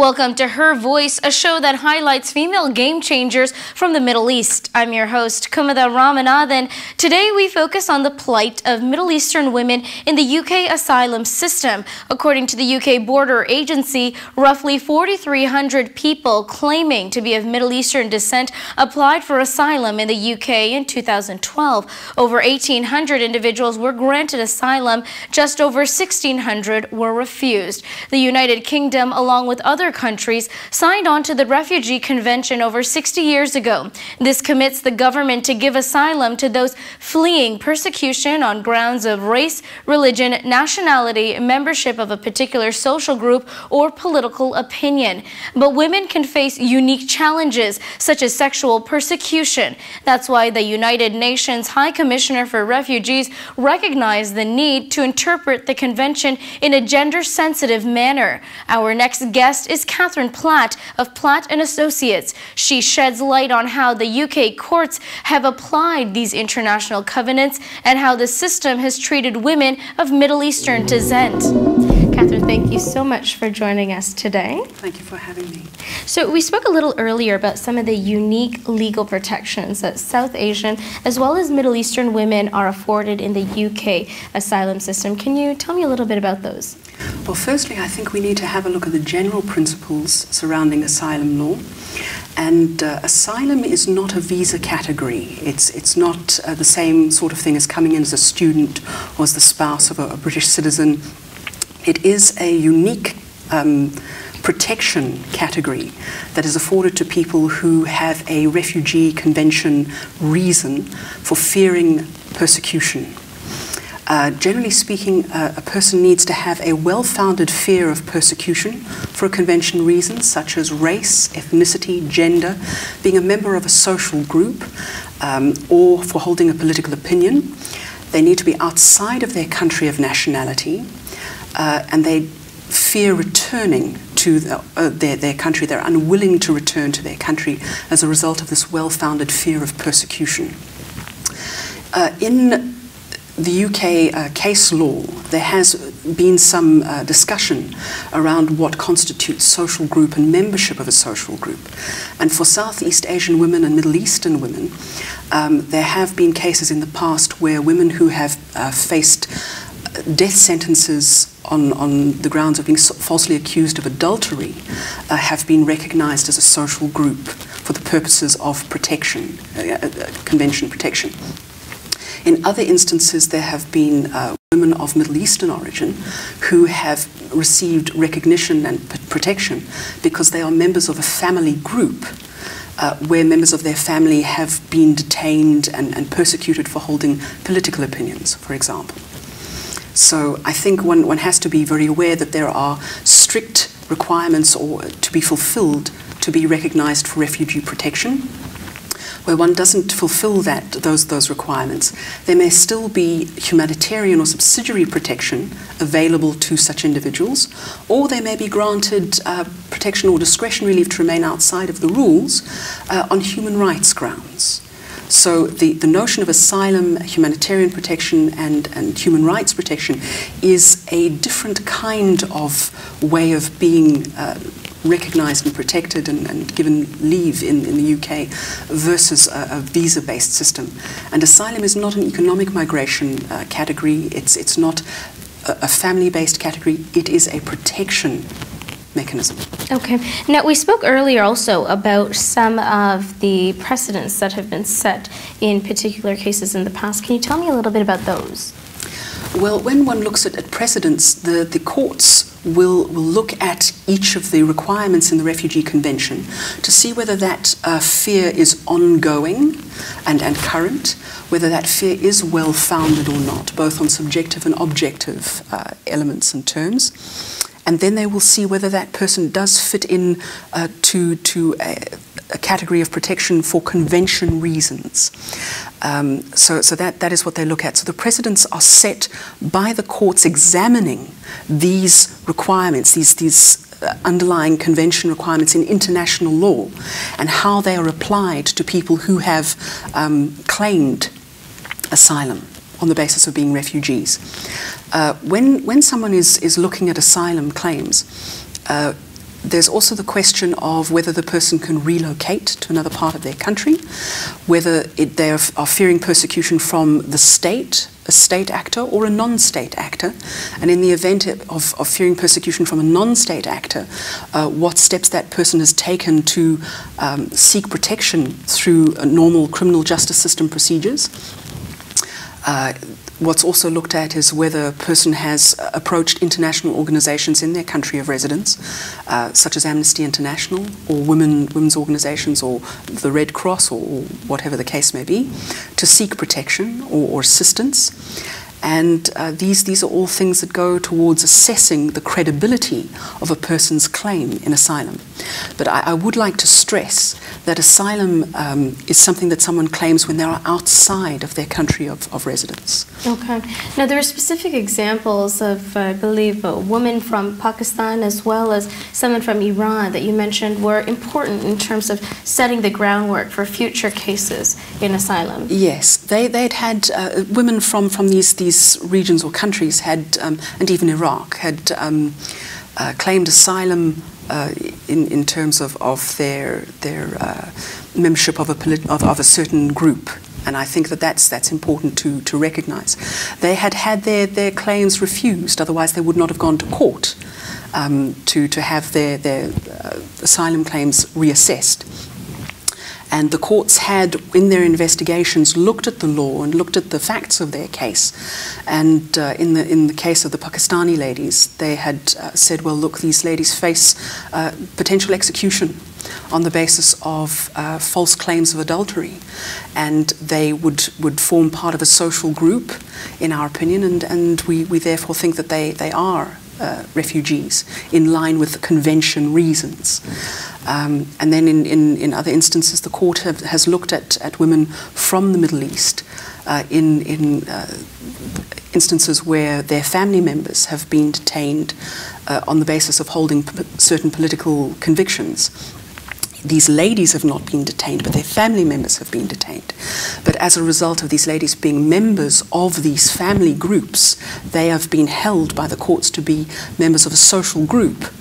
Welcome to Her Voice, a show that highlights female game changers from the Middle East. I'm your host, Kumada Ramanathan. Today we focus on the plight of Middle Eastern women in the UK asylum system. According to the UK Border Agency, roughly 4,300 people claiming to be of Middle Eastern descent applied for asylum in the UK in 2012. Over 1,800 individuals were granted asylum, just over 1,600 were refused. The United Kingdom, along with other countries signed on to the Refugee Convention over 60 years ago. This commits the government to give asylum to those fleeing persecution on grounds of race, religion, nationality, membership of a particular social group, or political opinion. But women can face unique challenges, such as sexual persecution. That's why the United Nations High Commissioner for Refugees recognized the need to interpret the convention in a gender-sensitive manner. Our next guest is Catherine Platt of Platt and Associates. She sheds light on how the UK courts have applied these international covenants and how the system has treated women of Middle Eastern descent. Catherine, thank you so much for joining us today. Thank you for having me. So we spoke a little earlier about some of the unique legal protections that South Asian as well as Middle Eastern women are afforded in the UK asylum system. Can you tell me a little bit about those? Well, firstly, I think we need to have a look at the general principles surrounding asylum law. And uh, asylum is not a visa category. It's, it's not uh, the same sort of thing as coming in as a student or as the spouse of a, a British citizen. It is a unique um, protection category that is afforded to people who have a refugee convention reason for fearing persecution. Uh, generally speaking, uh, a person needs to have a well-founded fear of persecution for a convention reason, such as race, ethnicity, gender, being a member of a social group, um, or for holding a political opinion. They need to be outside of their country of nationality, uh, and they fear returning to the, uh, their, their country. They're unwilling to return to their country as a result of this well-founded fear of persecution. Uh, in the UK uh, case law, there has been some uh, discussion around what constitutes social group and membership of a social group. And for Southeast Asian women and Middle Eastern women, um, there have been cases in the past where women who have uh, faced death sentences on, on the grounds of being falsely accused of adultery uh, have been recognized as a social group for the purposes of protection, uh, uh, convention protection. In other instances, there have been uh, women of Middle Eastern origin who have received recognition and protection because they are members of a family group uh, where members of their family have been detained and, and, persecuted for holding political opinions, for example. So I think one, one has to be very aware that there are strict requirements or to be fulfilled to be recognized for refugee protection where one doesn't fulfill that, those, those requirements, there may still be humanitarian or subsidiary protection available to such individuals, or they may be granted uh, protection or discretionary leave to remain outside of the rules uh, on human rights grounds. So the, the notion of asylum, humanitarian protection, and, and human rights protection is a different kind of way of being uh, recognised and protected and, and, given leave in, in the UK versus a, a visa-based system. And asylum is not an economic migration uh, category. It's, it's not a, a family-based category. It is a protection mechanism. Okay. Now, we spoke earlier also about some of the precedents that have been set in particular cases in the past. Can you tell me a little bit about those? Well, when one looks at, at precedents, the, the courts will, will look at each of the requirements in the Refugee Convention to see whether that uh, fear is ongoing and, and current, whether that fear is well founded or not, both on subjective and objective uh, elements and terms. And then they will see whether that person does fit in uh, to, to a, a category of protection for convention reasons. Um, so, so that, that is what they look at. So the precedents are set by the courts examining these requirements, these, these uh, underlying convention requirements in international law, and how they are applied to people who have um, claimed asylum on the basis of being refugees. Uh, when, when someone is, is looking at asylum claims, uh, there's also the question of whether the person can relocate to another part of their country, whether it, they are, are fearing persecution from the state, a state actor, or a non state actor. And in the event of, of fearing persecution from a non state actor, uh, what steps that person has taken to um, seek protection through normal criminal justice system procedures. Uh, What's also looked at is whether a person has approached international organizations in their country of residence, uh, such as Amnesty International or women, women's organizations or the Red Cross or, or whatever the case may be, to seek protection or, or assistance. And uh, these, these are all things that go towards assessing the credibility of a person's claim in asylum. But I, I would like to stress that asylum um, is something that someone claims when they are outside of their country of, of residence. Okay. Now, there are specific examples of, I believe, a woman from Pakistan as well as someone from Iran that you mentioned were important in terms of setting the groundwork for future cases in asylum. Yes, they, they'd had uh, women from, from these, these these regions or countries had, um, and even Iraq, had um, uh, claimed asylum uh, in, in terms of, of their, their uh, membership of a, of, of a certain group and I think that that's, that's important to, to recognise. They had had their, their claims refused, otherwise they would not have gone to court um, to, to have their, their uh, asylum claims reassessed. And the courts had, in their investigations, looked at the law and looked at the facts of their case. And uh, in, the, in the case of the Pakistani ladies, they had uh, said, well, look, these ladies face uh, potential execution on the basis of uh, false claims of adultery. And they would, would form part of a social group, in our opinion, and, and we, we therefore think that they, they are uh, refugees in line with the convention reasons. Um, and then in, in, in, other instances, the court have, has looked at, at women from the Middle East uh, in, in uh, instances where their family members have been detained uh, on the basis of holding certain political convictions these ladies have not been detained, but their family members have been detained. But as a result of these ladies being members of these family groups, they have been held by the courts to be members of a social group.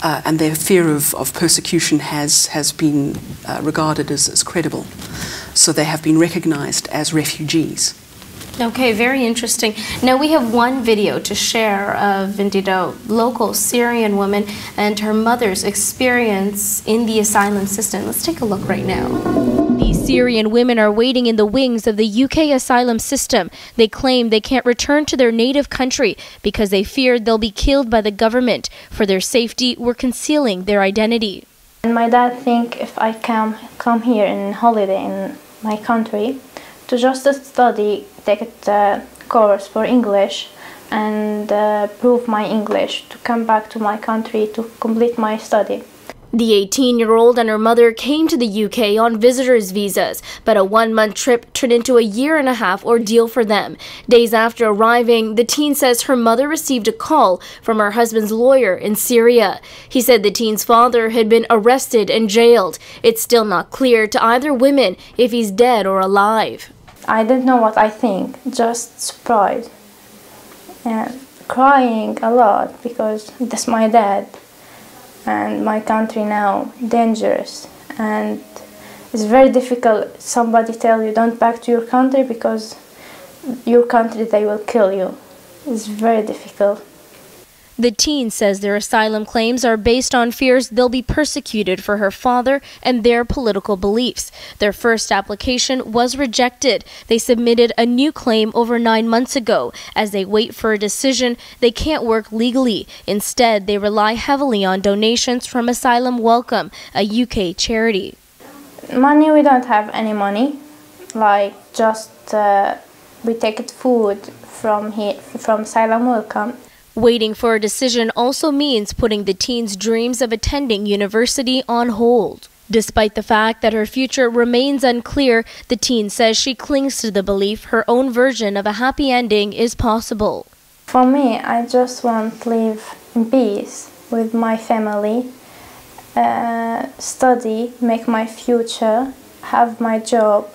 Uh, and their fear of, of persecution has, has been uh, regarded as, as credible. So they have been recognized as refugees. Okay, very interesting. Now we have one video to share of indeed a local Syrian woman and her mother's experience in the asylum system. Let's take a look right now. These Syrian women are waiting in the wings of the UK asylum system. They claim they can't return to their native country because they fear they'll be killed by the government. For their safety, we're concealing their identity. And my dad think if I come come here in holiday in my country, to just study, take a course for English and uh, prove my English to come back to my country to complete my study. The 18 year old and her mother came to the UK on visitors' visas, but a one month trip turned into a year and a half ordeal for them. Days after arriving, the teen says her mother received a call from her husband's lawyer in Syria. He said the teen's father had been arrested and jailed. It's still not clear to either women if he's dead or alive. I didn't know what I think, just surprised. And crying a lot because that's my dad. And my country now dangerous. And it's very difficult somebody tell you don't back to your country because your country they will kill you. It's very difficult the teen says their asylum claims are based on fears they'll be persecuted for her father and their political beliefs. Their first application was rejected. They submitted a new claim over nine months ago. As they wait for a decision, they can't work legally. Instead, they rely heavily on donations from Asylum Welcome, a UK charity. Money, we don't have any money. Like, just uh, we take food from here, from Asylum Welcome Waiting for a decision also means putting the teen's dreams of attending university on hold. Despite the fact that her future remains unclear, the teen says she clings to the belief her own version of a happy ending is possible. For me, I just want to live in peace with my family, uh, study, make my future, have my job,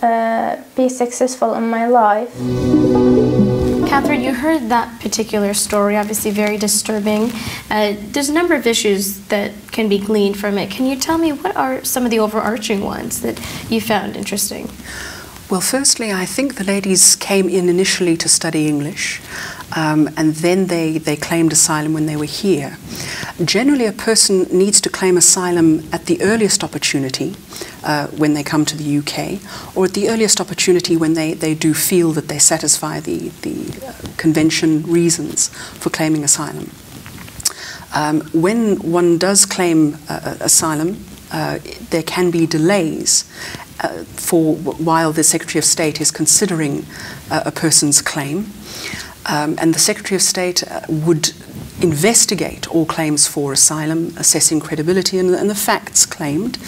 uh, be successful in my life. Catherine, you heard that particular story, obviously very disturbing. Uh, there's a number of issues that can be gleaned from it. Can you tell me what are some of the overarching ones that you found interesting? Well, firstly, I think the ladies came in initially to study English, um, and then they, they claimed asylum when they were here. Generally, a person needs to claim asylum at the earliest opportunity uh, when they come to the UK, or at the earliest opportunity when they, they do feel that they satisfy the, the uh, convention reasons for claiming asylum. Um, when one does claim uh, asylum, uh, there can be delays, uh, for while the Secretary of State is considering uh, a person's claim. Um, and the Secretary of State uh, would investigate all claims for asylum, assessing credibility and, and the facts claimed,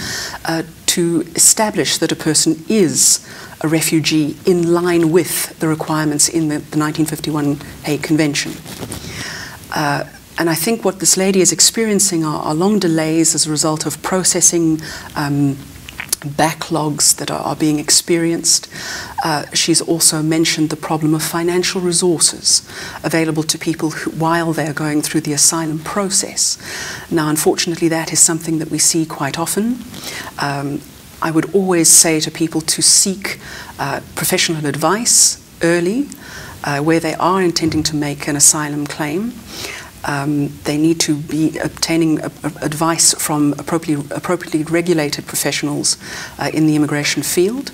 uh, to establish that a person is a refugee in line with the requirements in the, the 1951 Hague Convention. Uh, and I think what this lady is experiencing are, are long delays as a result of processing um, backlogs that are, are being experienced. Uh, she's also mentioned the problem of financial resources available to people who, while they're going through the asylum process. Now, unfortunately, that is something that we see quite often. Um, I would always say to people to seek uh, professional advice early uh, where they are intending to make an asylum claim. Um, they need to be obtaining a, a advice from appropriately, appropriately regulated professionals uh, in the immigration field.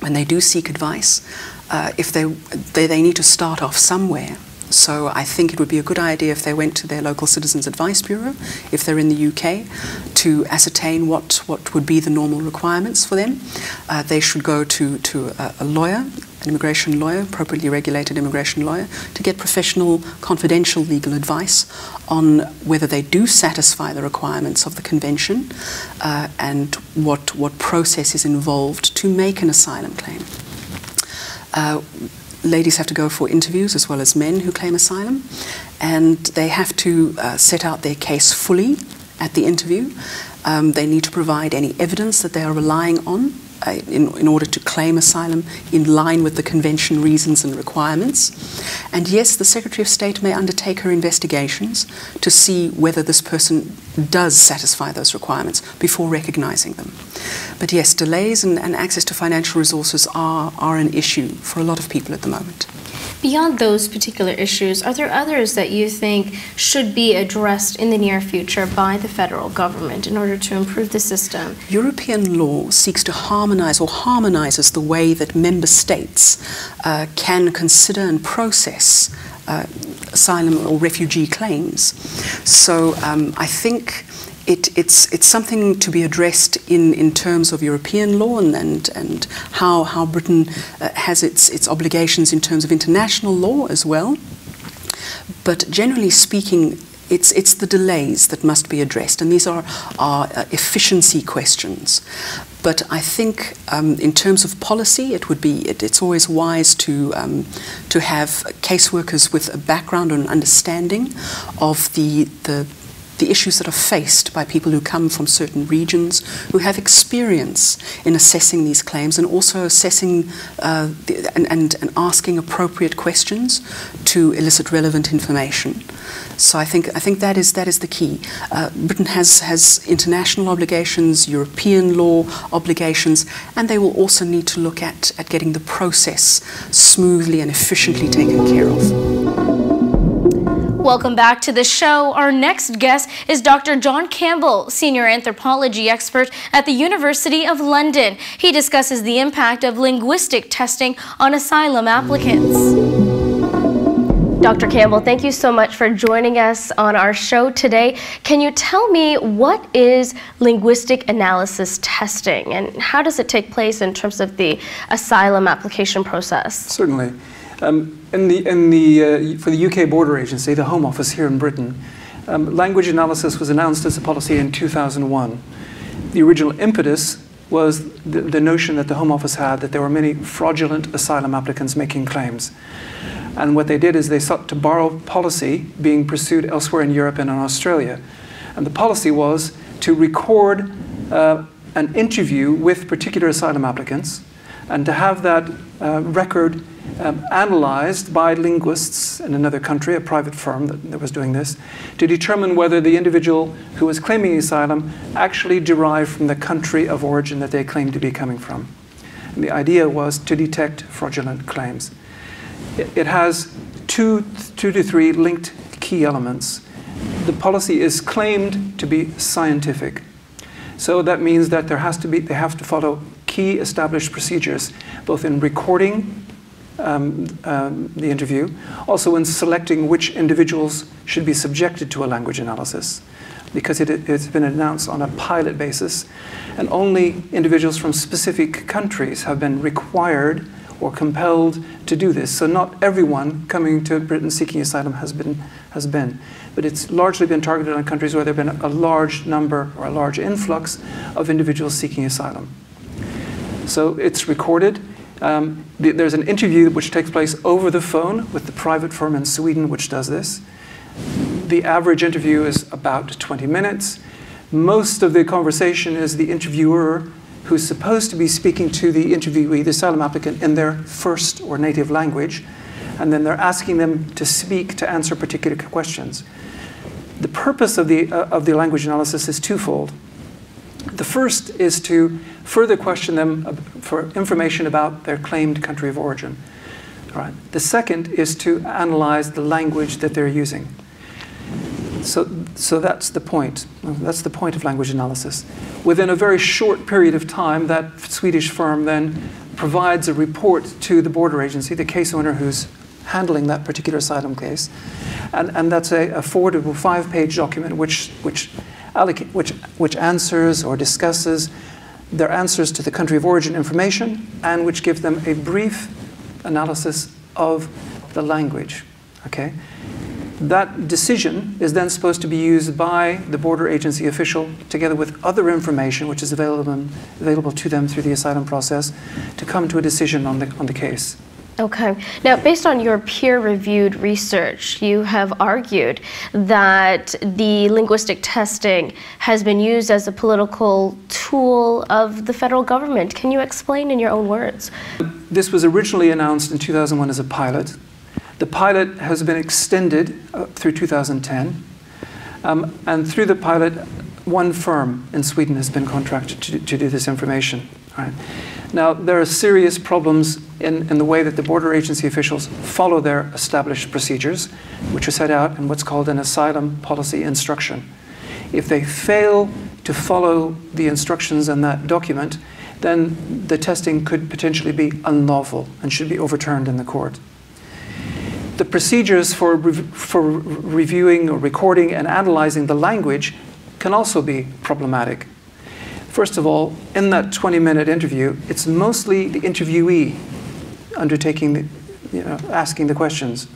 When they do seek advice, uh, if they, they, they need to start off somewhere. So I think it would be a good idea if they went to their local Citizens Advice Bureau, if they're in the UK, to ascertain what, what would be the normal requirements for them. Uh, they should go to, to a, a lawyer, an immigration lawyer, appropriately regulated immigration lawyer, to get professional, confidential legal advice on whether they do satisfy the requirements of the convention uh, and what, what process is involved to make an asylum claim. Uh, ladies have to go for interviews as well as men who claim asylum, and they have to uh, set out their case fully at the interview. Um, they need to provide any evidence that they are relying on uh, in, in, order to claim asylum in line with the convention reasons and requirements. And yes, the Secretary of State may undertake her investigations to see whether this person does satisfy those requirements before recognizing them. But yes, delays and, and access to financial resources are, are an issue for a lot of people at the moment. Beyond those particular issues, are there others that you think should be addressed in the near future by the federal government in order to improve the system? European law seeks to harmonize or harmonizes the way that member states uh, can consider and process uh, asylum or refugee claims. So um, I think it, it's, it's something to be addressed in, in terms of European law and, and, and how, how Britain uh, has its, its obligations in terms of international law as well. But generally speaking, it's, it's the delays that must be addressed, and these are, are uh, efficiency questions. But I think um, in terms of policy, it would be it, it's always wise to um, to have caseworkers with a background and understanding of the the the issues that are faced by people who come from certain regions, who have experience in assessing these claims and also assessing uh, the, and, and, and, asking appropriate questions to elicit relevant information. So I think, I think that, is, that is the key. Uh, Britain has, has international obligations, European law obligations, and they will also need to look at, at getting the process smoothly and efficiently taken care of. Welcome back to the show. Our next guest is Dr. John Campbell, senior anthropology expert at the University of London. He discusses the impact of linguistic testing on asylum applicants. Dr. Campbell, thank you so much for joining us on our show today. Can you tell me what is linguistic analysis testing and how does it take place in terms of the asylum application process? Certainly. Um, in the, in the, uh, for the UK Border Agency, the Home Office here in Britain, um, language analysis was announced as a policy in 2001. The original impetus was the, the, notion that the Home Office had that there were many fraudulent asylum applicants making claims. And what they did is they sought to borrow policy being pursued elsewhere in Europe and in Australia. And the policy was to record uh, an interview with particular asylum applicants and to have that uh, record um, analyzed by linguists in another country, a private firm that, that, was doing this, to determine whether the individual who was claiming asylum actually derived from the country of origin that they claimed to be coming from. And the idea was to detect fraudulent claims. It, it has two, two to three linked key elements. The policy is claimed to be scientific. So that means that there has to be, they have to follow key established procedures, both in recording um, um, the interview, also in selecting which individuals should be subjected to a language analysis, because it, has been announced on a pilot basis, and only individuals from specific countries have been required or compelled to do this. So not everyone coming to Britain seeking asylum has been, has been. But it's largely been targeted on countries where there have been a large number or a large influx of individuals seeking asylum. So it's recorded. Um, the, there's an interview which takes place over the phone with the private firm in Sweden which does this. The average interview is about 20 minutes. Most of the conversation is the interviewer who's supposed to be speaking to the interviewee, the asylum applicant, in their first or native language, and then they're asking them to speak to answer particular questions. The purpose of the, uh, of the language analysis is twofold. The first is to further question them for information about their claimed country of origin. Right. The second is to analyze the language that they're using. So, so that's the point. That's the point of language analysis. Within a very short period of time, that Swedish firm then provides a report to the border agency, the case owner who's handling that particular asylum case. And, and that's a, a four to five page document which, which, which, which answers or discusses their answers to the country of origin information and which gives them a brief analysis of the language. Okay? That decision is then supposed to be used by the border agency official together with other information which is available, available to them through the asylum process to come to a decision on the, on the case. Okay. Now, based on your peer-reviewed research, you have argued that the linguistic testing has been used as a political tool of the federal government. Can you explain in your own words? This was originally announced in 2001 as a pilot. The pilot has been extended uh, through 2010. Um, and through the pilot, one firm in Sweden has been contracted to, to do this information. Right. Now, there are serious problems in, in the way that the border agency officials follow their established procedures, which are set out in what's called an asylum policy instruction. If they fail to follow the instructions in that document, then the testing could potentially be unlawful and should be overturned in the court. The procedures for, for reviewing or recording and analyzing the language can also be problematic. First of all, in that 20 minute interview, it's mostly the interviewee undertaking, the, you know, asking the questions.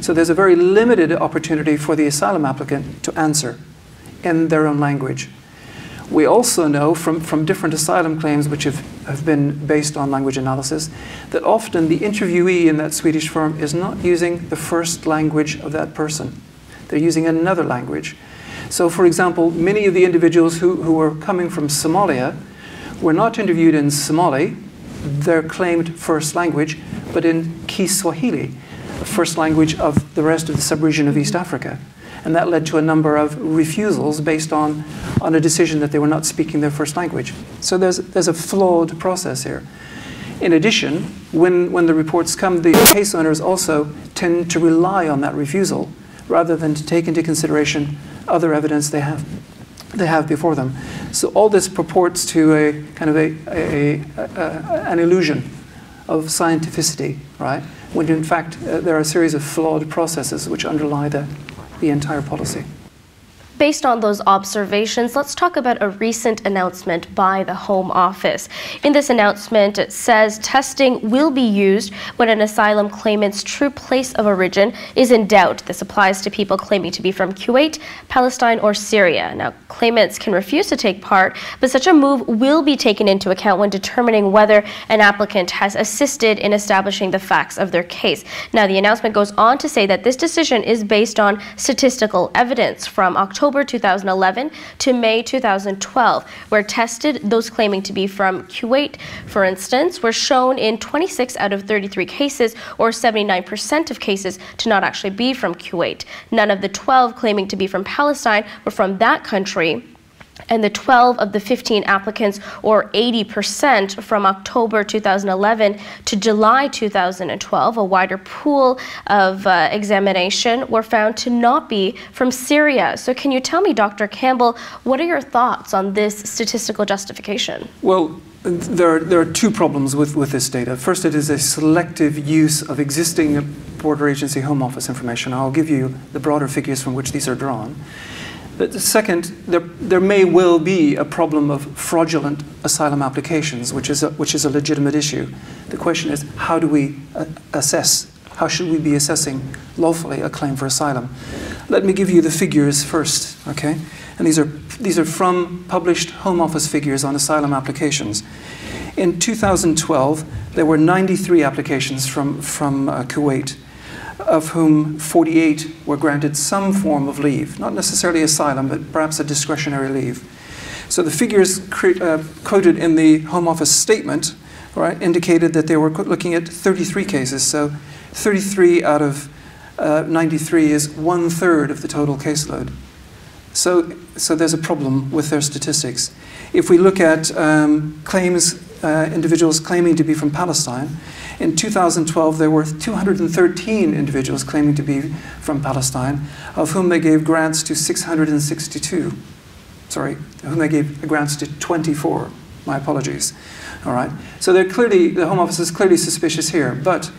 So there's a very limited opportunity for the asylum applicant to answer in their own language. We also know from, from different asylum claims which have, have been based on language analysis that often the interviewee in that Swedish firm is not using the first language of that person. They're using another language. So, for example, many of the individuals who, who were coming from Somalia were not interviewed in Somali, their claimed first language, but in Kiswahili, the first language of the rest of the subregion of East Africa. And that led to a number of refusals based on, on a decision that they were not speaking their first language. So there's, there's a flawed process here. In addition, when, when the reports come, the case owners also tend to rely on that refusal rather than to take into consideration other evidence they have they have before them. So all this purports to a kind of a, a, a, an illusion of scientificity, right? When in fact uh, there are a series of flawed processes which underlie the, the entire policy. Based on those observations, let's talk about a recent announcement by the Home Office. In this announcement, it says testing will be used when an asylum claimant's true place of origin is in doubt. This applies to people claiming to be from Kuwait, Palestine, or Syria. Now, claimants can refuse to take part, but such a move will be taken into account when determining whether an applicant has assisted in establishing the facts of their case. Now, the announcement goes on to say that this decision is based on statistical evidence from October October 2011 to May 2012 where tested. Those claiming to be from Kuwait, for instance, were shown in 26 out of 33 cases, or 79% of cases, to not actually be from Kuwait. None of the 12 claiming to be from Palestine were from that country and the 12 of the 15 applicants, or 80% from October 2011 to July 2012, a wider pool of uh, examination, were found to not be from Syria. So, can you tell me, Dr. Campbell, what are your thoughts on this statistical justification? Well, there are, there are two problems with, with this data. First, it is a selective use of existing border agency home office information. I'll give you the broader figures from which these are drawn. But second, there, there may well be a problem of fraudulent asylum applications, which is a, which is a legitimate issue. The question is, how do we uh, assess, how should we be assessing lawfully a claim for asylum? Let me give you the figures first, okay? And these are, these are from published Home Office figures on asylum applications. In 2012, there were 93 applications from, from uh, Kuwait of whom 48 were granted some form of leave, not necessarily asylum, but perhaps a discretionary leave. So the figures uh, quoted in the Home Office statement right, indicated that they were looking at 33 cases. So 33 out of uh, 93 is one third of the total caseload. So, so there's a problem with their statistics. If we look at um, claims, uh, individuals claiming to be from Palestine, in 2012, there were 213 individuals claiming to be from Palestine, of whom they gave grants to 662. Sorry, whom they gave grants to 24. My apologies. All right. So they're clearly, the Home Office is clearly suspicious here. But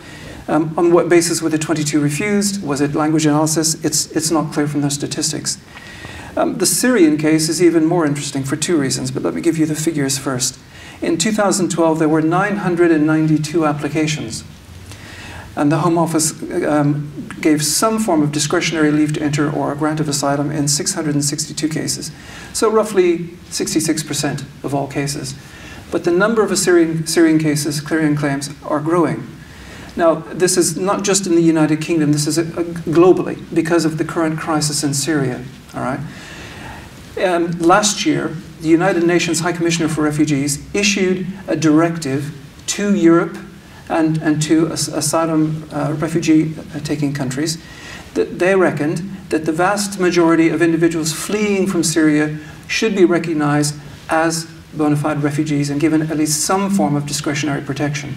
um, on what basis were the 22 refused? Was it language analysis? It's, it's not clear from their statistics. Um, the Syrian case is even more interesting for two reasons, but let me give you the figures first. In 2012, there were 992 applications. And the Home Office um, gave some form of discretionary leave to enter or a grant of asylum in 662 cases. So roughly 66% of all cases. But the number of Assyrian, Syrian cases, clearing claims, are growing. Now, this is not just in the United Kingdom, this is a, a globally because of the current crisis in Syria. All right? Um, last year, the United Nations High Commissioner for Refugees issued a directive to Europe and, and to asylum uh, refugee taking countries that they reckoned that the vast majority of individuals fleeing from Syria should be recognized as bona fide refugees and given at least some form of discretionary protection.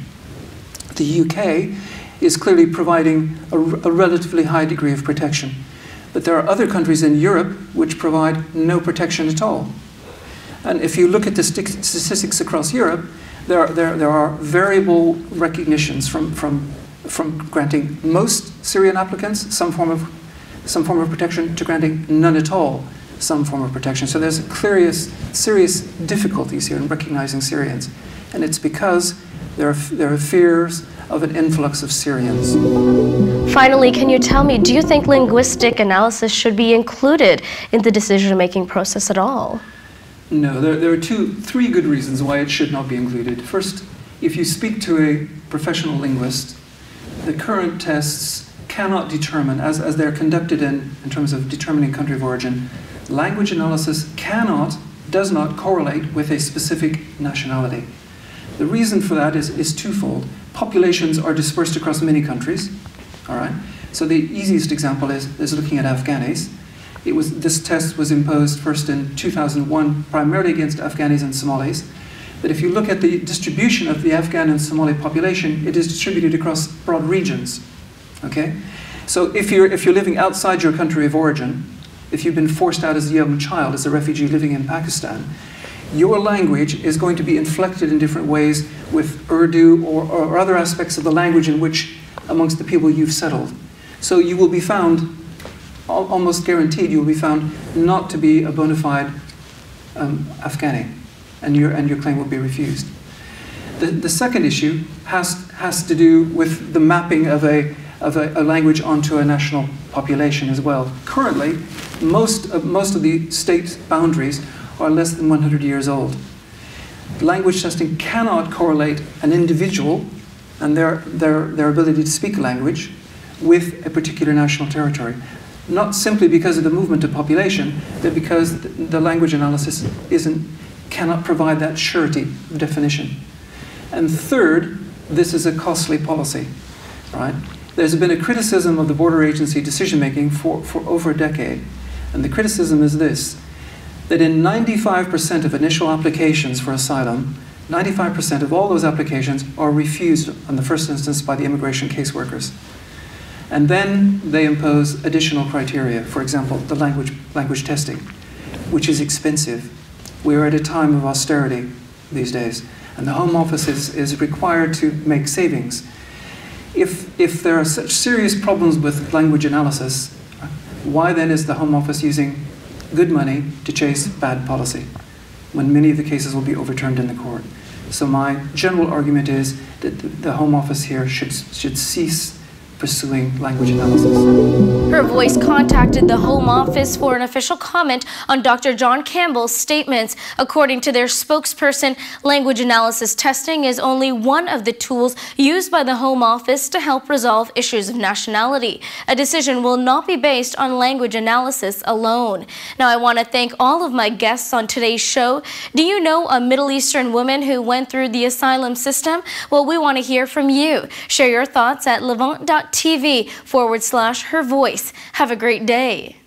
The UK is clearly providing a, a relatively high degree of protection. But there are other countries in Europe which provide no protection at all. And if you look at the statistics across Europe, there are, there, there are variable recognitions from, from, from granting most Syrian applicants some form, of, some form of protection to granting none at all some form of protection. So there's serious, serious difficulties here in recognizing Syrians. And it's because there are, there are fears of an influx of Syrians. Finally, can you tell me, do you think linguistic analysis should be included in the decision-making process at all? No, there, there are two, three good reasons why it should not be included. First, if you speak to a professional linguist, the current tests cannot determine, as, as they're conducted in, in terms of determining country of origin, language analysis cannot, does not correlate with a specific nationality. The reason for that is, is twofold. Populations are dispersed across many countries, all right? So the easiest example is, is looking at Afghanis. It was, this test was imposed first in 2001, primarily against Afghanis and Somalis. But if you look at the distribution of the Afghan and Somali population, it is distributed across broad regions, okay? So if you're, if you're living outside your country of origin, if you've been forced out as a young child, as a refugee living in Pakistan, your language is going to be inflected in different ways with Urdu or, or other aspects of the language in which, amongst the people you've settled. So you will be found, almost guaranteed, you will be found not to be a bona fide um, Afghani, and your, and your claim will be refused. The, the second issue has, has to do with the mapping of, a, of a, a language onto a national population as well. Currently, most of, most of the state boundaries are less than 100 years old. Language testing cannot correlate an individual and their, their, their ability to speak a language with a particular national territory. not simply because of the movement of population, but because the language analysis isn't, cannot provide that surety of definition. And third, this is a costly policy, right? There's been a criticism of the border agency decision making for, for over a decade. And the criticism is this that in 95% of initial applications for asylum, 95% of all those applications are refused in the first instance by the immigration caseworkers. And then they impose additional criteria, for example, the language, language testing, which is expensive. We're at a time of austerity these days, and the Home Office is, is required to make savings. If, if there are such serious problems with language analysis, why then is the Home Office using good money to chase bad policy when many of the cases will be overturned in the court? So my general argument is that the Home Office here should, should cease pursuing language analysis. Her voice contacted the Home Office for an official comment on Dr. John Campbell's statements. According to their spokesperson, language analysis testing is only one of the tools used by the Home Office to help resolve issues of nationality. A decision will not be based on language analysis alone. Now, I want to thank all of my guests on today's show. Do you know a Middle Eastern woman who went through the asylum system? Well, we want to hear from you. Share your thoughts at levant.tv TV forward slash her voice. Have a great day.